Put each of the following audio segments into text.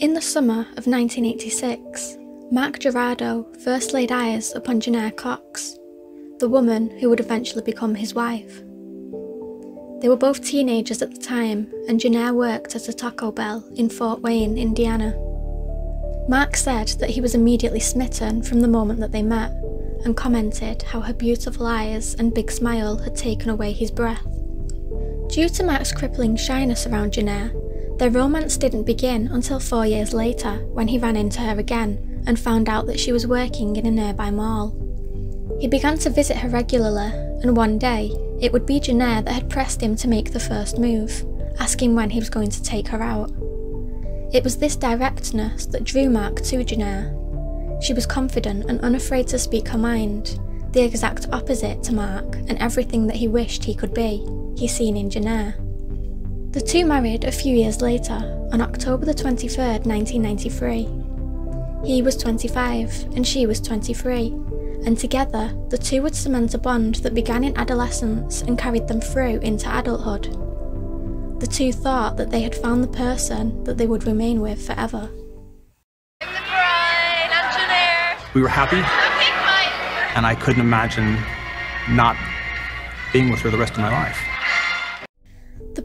In the summer of 1986, Mark Gerardot first laid eyes upon Jennair Cox, the woman who would eventually become his wife. They were both teenagers at the time, and Jennair worked at a Taco Bell in Fort Wayne, Indiana. Mark said that he was immediately smitten from the moment that they met, and commented how her beautiful eyes and big smile had taken away his breath. Due to Mark's crippling shyness around Jennair, their romance didn't begin until four years later when he ran into her again and found out that she was working in a nearby mall. He began to visit her regularly, and one day, it would be Jennair that had pressed him to make the first move, asking when he was going to take her out. It was this directness that drew Mark to Jennair. She was confident and unafraid to speak her mind, the exact opposite to Mark and everything that he wished he could be, he seen in Jennair. The two married a few years later, on October the 23rd, 1993. He was 25 and she was 23, and together the two would cement a bond that began in adolescence and carried them through into adulthood. The two thought that they had found the person that they would remain with forever. We were happy, and I couldn't imagine not being with her the rest of my life.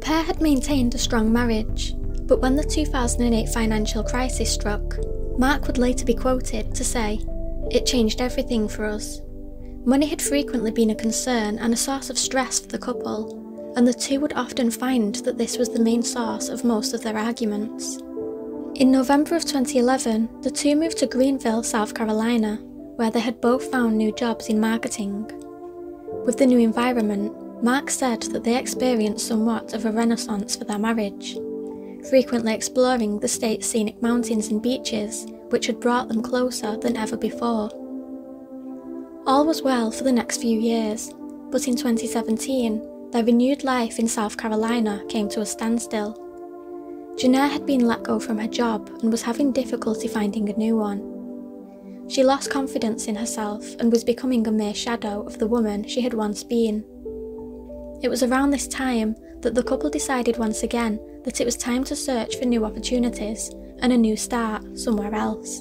The pair had maintained a strong marriage, but when the 2008 financial crisis struck, Mark would later be quoted to say, It changed everything for us. Money had frequently been a concern and a source of stress for the couple, and the two would often find that this was the main source of most of their arguments. In November of 2011, the two moved to Greenville, South Carolina, where they had both found new jobs in marketing. With the new environment, Mark said that they experienced somewhat of a renaissance for their marriage, frequently exploring the state's scenic mountains and beaches, which had brought them closer than ever before. All was well for the next few years, but in 2017, their renewed life in South Carolina came to a standstill. Jennair had been let go from her job and was having difficulty finding a new one. She lost confidence in herself and was becoming a mere shadow of the woman she had once been. It was around this time that the couple decided once again that it was time to search for new opportunities and a new start somewhere else.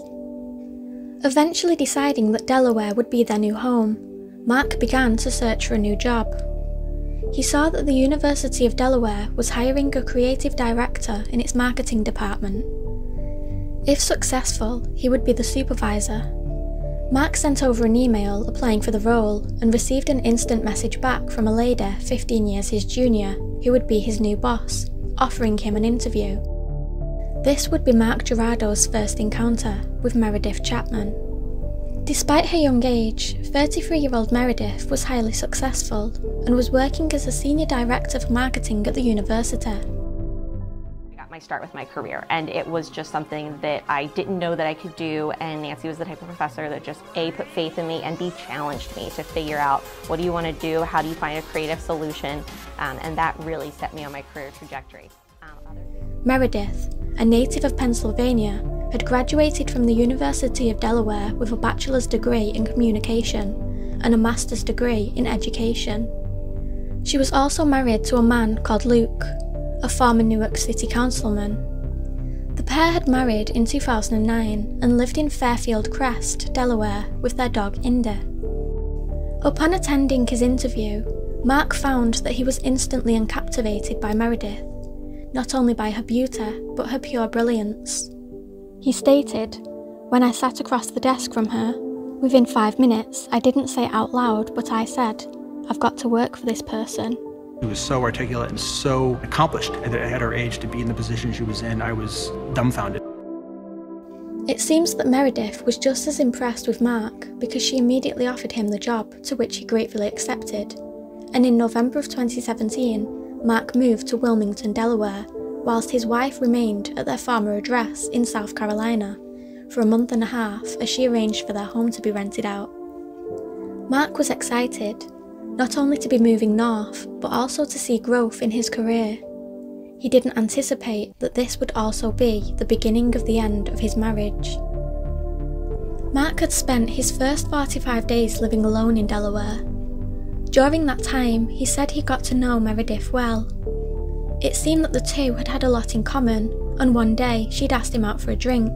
Eventually deciding that Delaware would be their new home, Mark began to search for a new job. He saw that the University of Delaware was hiring a creative director in its marketing department. If successful, he would be the supervisor Mark sent over an email applying for the role and received an instant message back from a lady 15 years his junior who would be his new boss, offering him an interview. This would be Mark Gerardot's first encounter with Meredith Chapman. Despite her young age, 33 year old Meredith was highly successful and was working as a senior director for marketing at the university my start with my career. And it was just something that I didn't know that I could do. And Nancy was the type of professor that just A, put faith in me, and B, challenged me to figure out what do you want to do? How do you find a creative solution? Um, and that really set me on my career trajectory. Um, Meredith, a native of Pennsylvania, had graduated from the University of Delaware with a bachelor's degree in communication and a master's degree in education. She was also married to a man called Luke, a former Newark City Councilman. The pair had married in 2009 and lived in Fairfield Crest, Delaware, with their dog Indy. Upon attending his interview, Mark found that he was instantly captivated by Meredith, not only by her beauty, but her pure brilliance. He stated, When I sat across the desk from her, within five minutes, I didn't say out loud, but I said, I've got to work for this person. She was so articulate and so accomplished at her age to be in the position she was in. I was dumbfounded. It seems that Meredith was just as impressed with Mark because she immediately offered him the job, to which he gratefully accepted. And in November of 2017, Mark moved to Wilmington, Delaware, whilst his wife remained at their former address in South Carolina for a month and a half as she arranged for their home to be rented out. Mark was excited not only to be moving north, but also to see growth in his career. He didn't anticipate that this would also be the beginning of the end of his marriage. Mark had spent his first 45 days living alone in Delaware. During that time, he said he got to know Meredith well. It seemed that the two had had a lot in common, and one day she'd asked him out for a drink.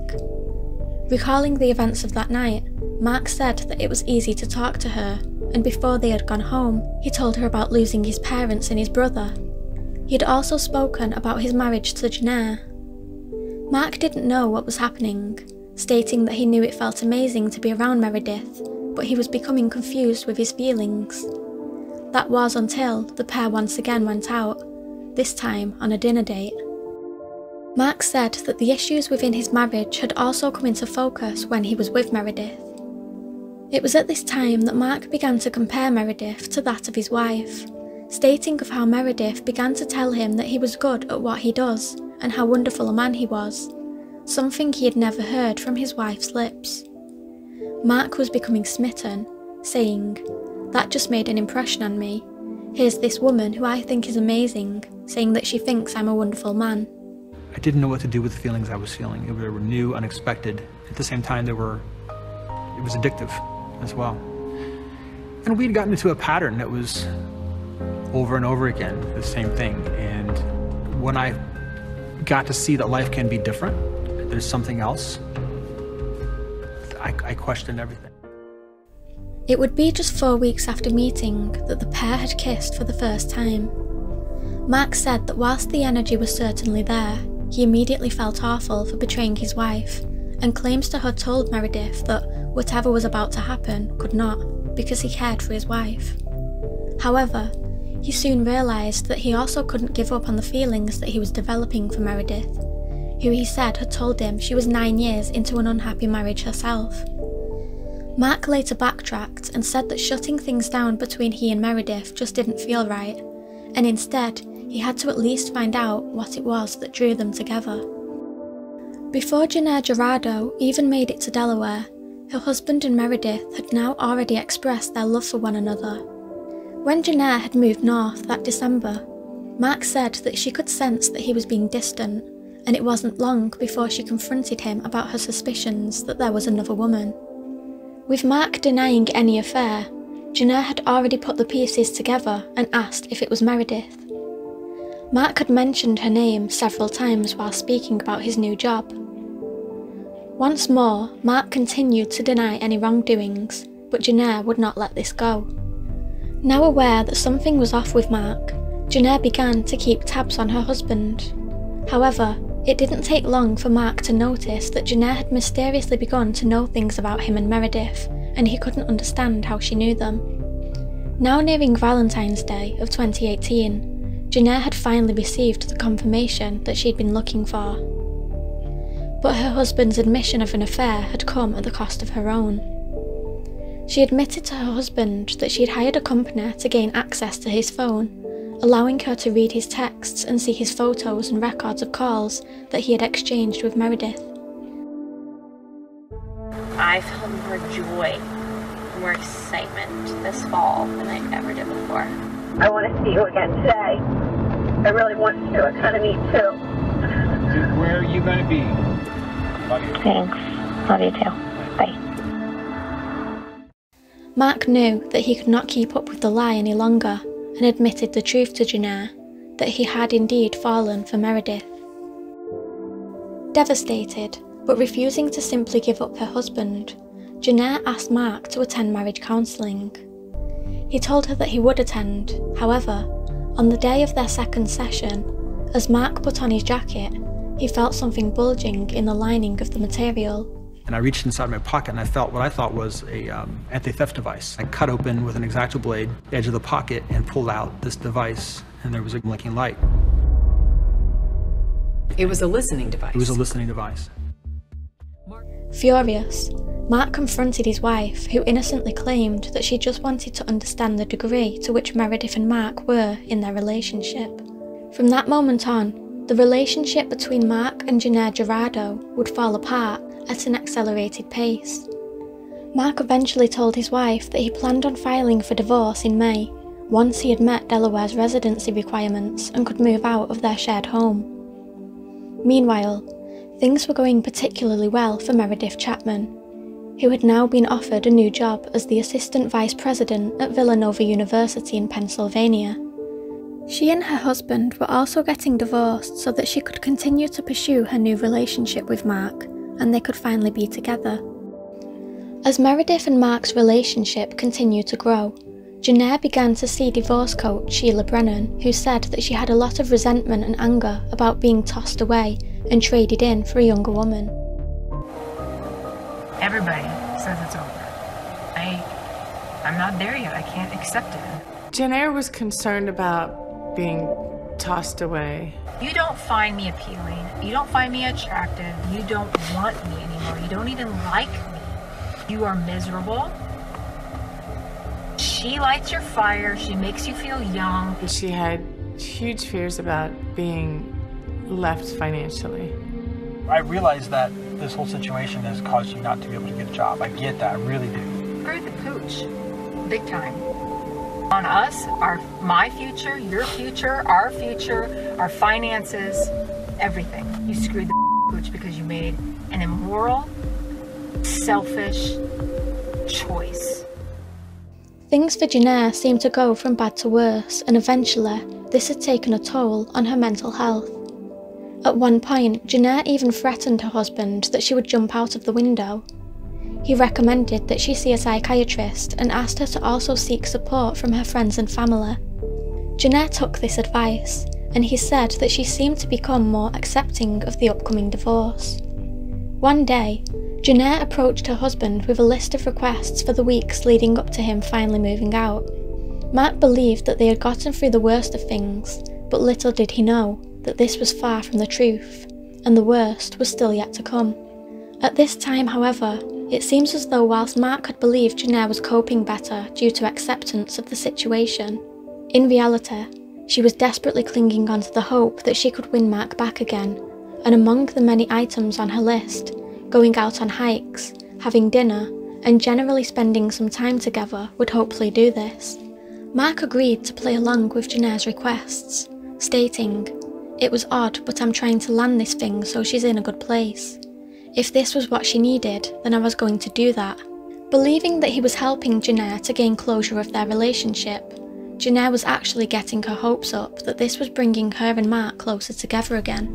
Recalling the events of that night, Mark said that it was easy to talk to her, and before they had gone home, he told her about losing his parents and his brother. He had also spoken about his marriage to Jennair. Mark didn't know what was happening, stating that he knew it felt amazing to be around Meredith, but he was becoming confused with his feelings. That was until the pair once again went out, this time on a dinner date. Mark said that the issues within his marriage had also come into focus when he was with Meredith. It was at this time that Mark began to compare Meredith to that of his wife, stating of how Meredith began to tell him that he was good at what he does and how wonderful a man he was, something he had never heard from his wife's lips. Mark was becoming smitten, saying, That just made an impression on me. Here's this woman who I think is amazing, saying that she thinks I'm a wonderful man. I didn't know what to do with the feelings I was feeling. They were new, unexpected. At the same time, they were, it was addictive as well. And we'd gotten into a pattern that was over and over again, the same thing. And when I got to see that life can be different, there's something else, I, I questioned everything. It would be just four weeks after meeting that the pair had kissed for the first time. Mark said that whilst the energy was certainly there, he immediately felt awful for betraying his wife, and claims to have told Meredith that whatever was about to happen could not, because he cared for his wife. However, he soon realised that he also couldn't give up on the feelings that he was developing for Meredith, who he said had told him she was nine years into an unhappy marriage herself. Mark later backtracked and said that shutting things down between he and Meredith just didn't feel right, and instead he had to at least find out what it was that drew them together. Before Jennair Gerardot even made it to Delaware, her husband and Meredith had now already expressed their love for one another. When Jennair had moved north that December, Mark said that she could sense that he was being distant, and it wasn't long before she confronted him about her suspicions that there was another woman. With Mark denying any affair, Jennair had already put the pieces together and asked if it was Meredith. Mark had mentioned her name several times while speaking about his new job. Once more, Mark continued to deny any wrongdoings, but Jennair would not let this go. Now aware that something was off with Mark, Jennair began to keep tabs on her husband. However, it didn't take long for Mark to notice that Jennair had mysteriously begun to know things about him and Meredith, and he couldn't understand how she knew them. Now nearing Valentine's Day of 2018, Jennair had finally received the confirmation that she'd been looking for. But her husband's admission of an affair had come at the cost of her own. She admitted to her husband that she had hired a company to gain access to his phone, allowing her to read his texts and see his photos and records of calls that he had exchanged with Meredith. I felt more joy, more excitement this fall than I ever did before. I want to see you again today. I really want to. I kind of need to. Where are you going to be? Thanks. Love you too. Bye. Mark knew that he could not keep up with the lie any longer and admitted the truth to Jennair that he had indeed fallen for Meredith. Devastated, but refusing to simply give up her husband, Jennair asked Mark to attend marriage counselling. He told her that he would attend, however, on the day of their second session, as Mark put on his jacket, he felt something bulging in the lining of the material. And I reached inside my pocket and I felt what I thought was a um, anti-theft device. I cut open with an X-Acto blade the edge of the pocket and pulled out this device, and there was a blinking light. It was a listening device. It was a listening device. Furious, Mark confronted his wife, who innocently claimed that she just wanted to understand the degree to which Meredith and Mark were in their relationship. From that moment on, the relationship between Mark and Jennair Gerardot would fall apart at an accelerated pace. Mark eventually told his wife that he planned on filing for divorce in May, once he had met Delaware's residency requirements and could move out of their shared home. Meanwhile, things were going particularly well for Meredith Chapman, who had now been offered a new job as the Assistant Vice President at Villanova University in Pennsylvania. She and her husband were also getting divorced so that she could continue to pursue her new relationship with Mark and they could finally be together. As Meredith and Mark's relationship continued to grow, Jennair began to see divorce coach Sheila Brennan, who said that she had a lot of resentment and anger about being tossed away and traded in for a younger woman. Everybody says it's over. I, I'm not there yet. I can't accept it. Jennair was concerned about being tossed away. You don't find me appealing. You don't find me attractive. You don't want me anymore. You don't even like me. You are miserable. She lights your fire. She makes you feel young. She had huge fears about being left financially. I realize that this whole situation has caused you not to be able to get a job. I get that, I really do. Screw the pooch. Big time. On us, our my future, your future, our future, our finances, everything. You screwed the pooch because you made an immoral, selfish choice. Things for Jennair seemed to go from bad to worse, and eventually, this had taken a toll on her mental health. At one point, Jennair even threatened her husband that she would jump out of the window. He recommended that she see a psychiatrist and asked her to also seek support from her friends and family. Jennair took this advice, and he said that she seemed to become more accepting of the upcoming divorce. One day, Jennair approached her husband with a list of requests for the weeks leading up to him finally moving out. Matt believed that they had gotten through the worst of things, but little did he know that this was far from the truth, and the worst was still yet to come. At this time, however, it seems as though whilst Mark had believed Jennair was coping better due to acceptance of the situation, in reality, she was desperately clinging on to the hope that she could win Mark back again, and among the many items on her list, going out on hikes, having dinner, and generally spending some time together would hopefully do this. Mark agreed to play along with Jennair's requests, stating, It was odd, but I'm trying to land this thing so she's in a good place. If this was what she needed, then I was going to do that. Believing that he was helping Jennair to gain closure of their relationship, Jennair was actually getting her hopes up that this was bringing her and Mark closer together again.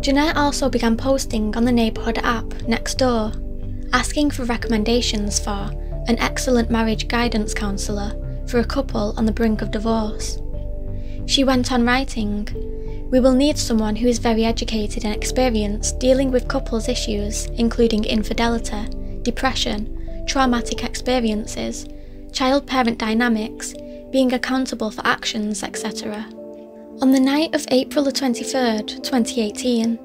Jennair also began posting on the neighbourhood app Nextdoor, asking for recommendations for an excellent marriage guidance counsellor for a couple on the brink of divorce. She went on writing, We will need someone who is very educated and experienced dealing with couples issues, including infidelity, depression, traumatic experiences, child parent dynamics, being accountable for actions, etc. On the night of April the 23rd, 2018,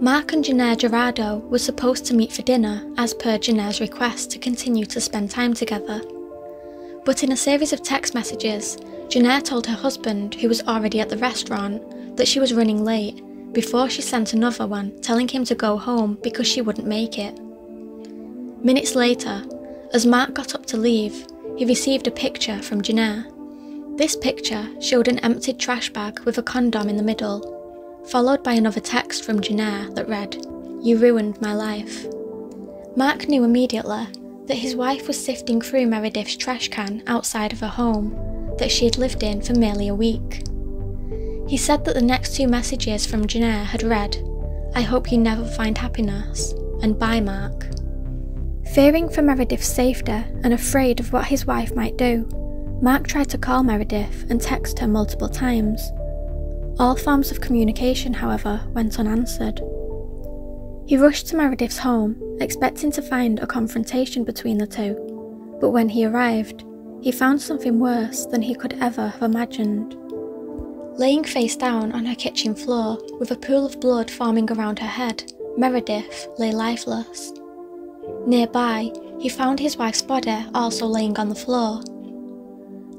Mark and Jennair Gerardot were supposed to meet for dinner as per Jennair's request to continue to spend time together. But in a series of text messages, Jennair told her husband, who was already at the restaurant, that she was running late before she sent another one telling him to go home because she wouldn't make it. Minutes later, as Mark got up to leave, he received a picture from Jennair. This picture showed an emptied trash bag with a condom in the middle, followed by another text from Jennair that read, You ruined my life. Mark knew immediately that his wife was sifting through Meredith's trash can outside of her home that she had lived in for merely a week. He said that the next two messages from Jennair had read, I hope you never find happiness, and bye Mark. Fearing for Meredith's safety and afraid of what his wife might do, Mark tried to call Meredith and text her multiple times. All forms of communication, however, went unanswered. He rushed to Meredith's home, expecting to find a confrontation between the two, but when he arrived, he found something worse than he could ever have imagined. Laying face down on her kitchen floor, with a pool of blood forming around her head, Meredith lay lifeless. Nearby, he found his wife's body also laying on the floor,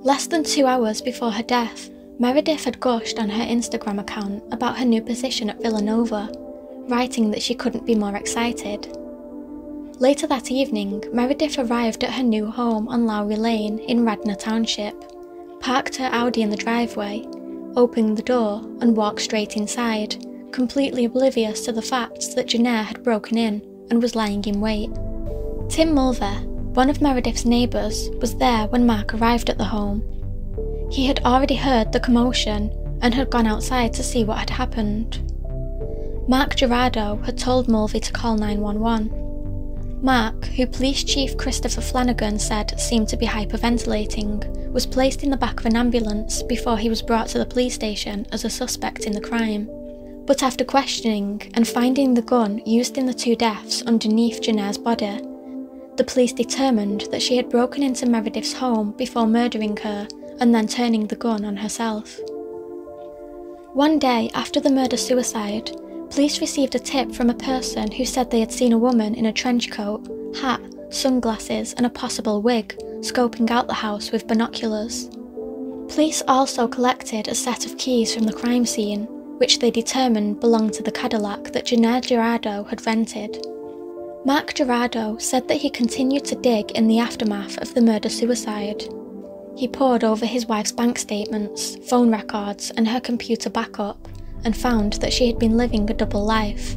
Less than two hours before her death, Meredith had gushed on her Instagram account about her new position at Villanova, writing that she couldn't be more excited. Later that evening, Meredith arrived at her new home on Lowry Lane in Radnor Township, parked her Audi in the driveway, opened the door, and walked straight inside, completely oblivious to the fact that Jennair had broken in and was lying in wait. Tim Mulver, one of Meredith's neighbours was there when Mark arrived at the home. He had already heard the commotion and had gone outside to see what had happened. Mark Gerardot had told Mulvey to call 911. Mark, who Police Chief Christopher Flanagan said seemed to be hyperventilating, was placed in the back of an ambulance before he was brought to the police station as a suspect in the crime. But after questioning and finding the gun used in the two deaths underneath Jennair's body, the police determined that she had broken into Meredith's home before murdering her and then turning the gun on herself. One day after the murder suicide, police received a tip from a person who said they had seen a woman in a trench coat, hat, sunglasses, and a possible wig scoping out the house with binoculars. Police also collected a set of keys from the crime scene, which they determined belonged to the Cadillac that Jennair Gerardot had rented. Mark Gerardot said that he continued to dig in the aftermath of the murder suicide he pored over his wife's bank statements, phone records, and her computer backup, and found that she had been living a double life.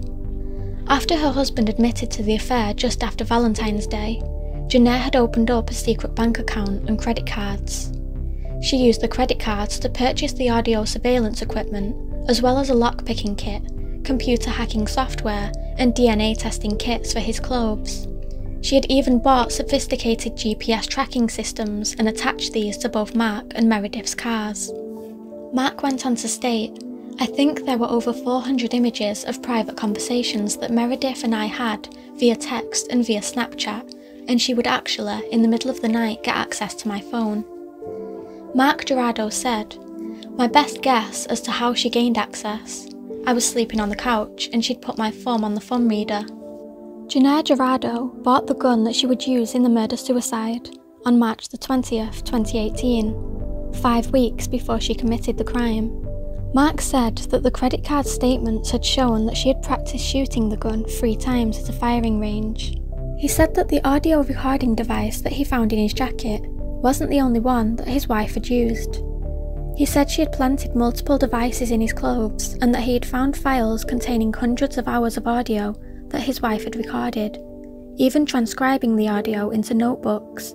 After her husband admitted to the affair just after Valentine's Day, Jennair had opened up a secret bank account and credit cards. She used the credit cards to purchase the audio surveillance equipment, as well as a lockpicking kit, computer hacking software, and DNA testing kits for his clothes. She had even bought sophisticated GPS tracking systems and attached these to both Mark and Meredith's cars. Mark went on to state, I think there were over 400 images of private conversations that Meredith and I had via text and via Snapchat, and she would actually, in the middle of the night, get access to my phone. Mark Gerardot said, My best guess as to how she gained access. I was sleeping on the couch and she'd put my thumb on the phone reader Jennair Gerardot bought the gun that she would use in the murder suicide on March the 20th, 2018, five weeks before she committed the crime. Mark said that the credit card statements had shown that she had practiced shooting the gun three times at a firing range. He said that the audio recording device that he found in his jacket wasn't the only one that his wife had used. He said she had planted multiple devices in his clothes and that he had found files containing hundreds of hours of audio that his wife had recorded, even transcribing the audio into notebooks.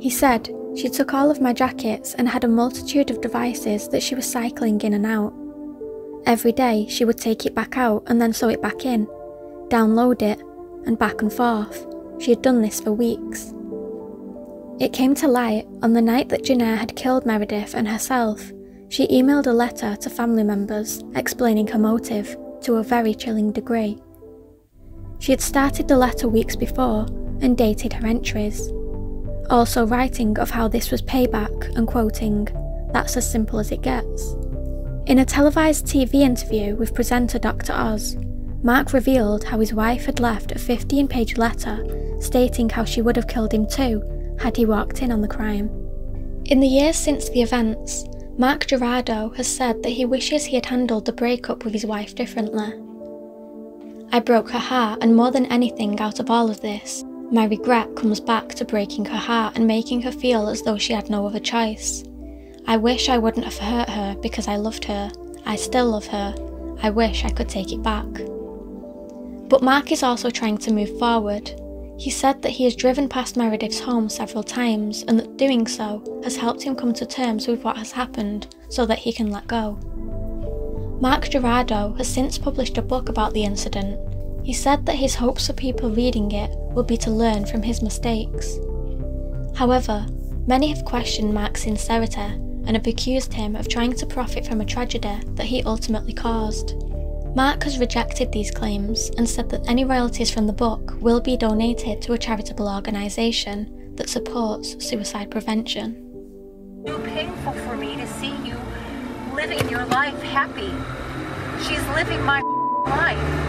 He said she took all of my jackets and had a multitude of devices that she was cycling in and out. Every day she would take it back out and then sew it back in, download it, and back and forth. She had done this for weeks. It came to light on the night that Jennair had killed Meredith and herself. She emailed a letter to family members explaining her motive to a very chilling degree. She had started the letter weeks before and dated her entries, also writing of how this was payback and quoting, That's as simple as it gets. In a televised TV interview with presenter Dr. Oz, Mark revealed how his wife had left a 15 page letter stating how she would have killed him too had he walked in on the crime. In the years since the events, Mark Gerardot has said that he wishes he had handled the breakup with his wife differently. I broke her heart, and more than anything out of all of this, my regret comes back to breaking her heart and making her feel as though she had no other choice. I wish I wouldn't have hurt her because I loved her. I still love her. I wish I could take it back. But Mark is also trying to move forward. He said that he has driven past Meredith's home several times and that doing so has helped him come to terms with what has happened so that he can let go. Mark Gerardot has since published a book about the incident. He said that his hopes for people reading it will be to learn from his mistakes. However, many have questioned Mark's sincerity and have accused him of trying to profit from a tragedy that he ultimately caused. Mark has rejected these claims and said that any royalties from the book will be donated to a charitable organisation that supports suicide prevention. Too painful for me to see you living your life happy. She's living my life.